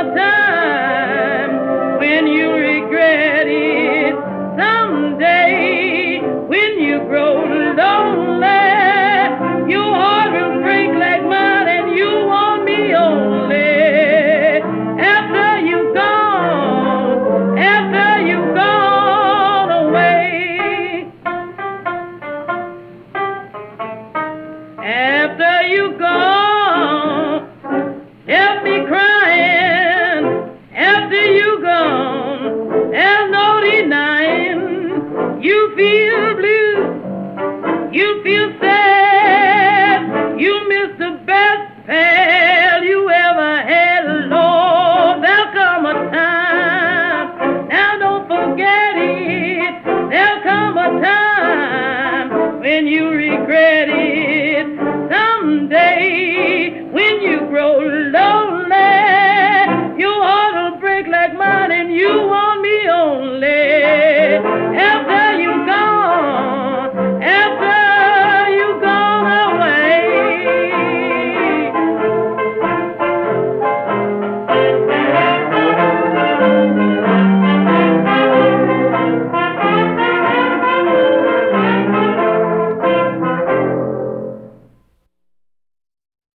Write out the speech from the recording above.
a time. again.